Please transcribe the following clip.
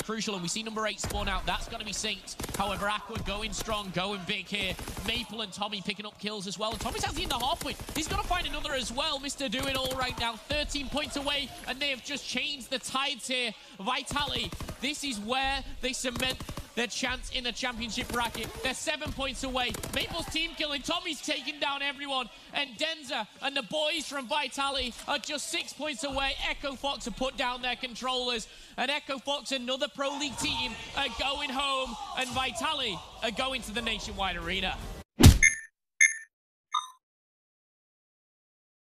crucial, and we see number eight spawn out. That's going to be synced However, Aqua going strong, going big here. Maple and Tommey picking up kills as well. And Tommey's actually in the halfway. He's going to find another as well. Mr. Do It All right now. 13 points away, and they have just changed the tides here. Vitali, this is where they cement their chance in the championship bracket. They're seven points away. Maple's team killing. Tommey's taking down everyone. And Denza and the boys from Vitali are just six points away. Echo Fox have put down their controllers. And Echo Fox, another Pro League team, are going home. And Vitali are going to the Nationwide Arena.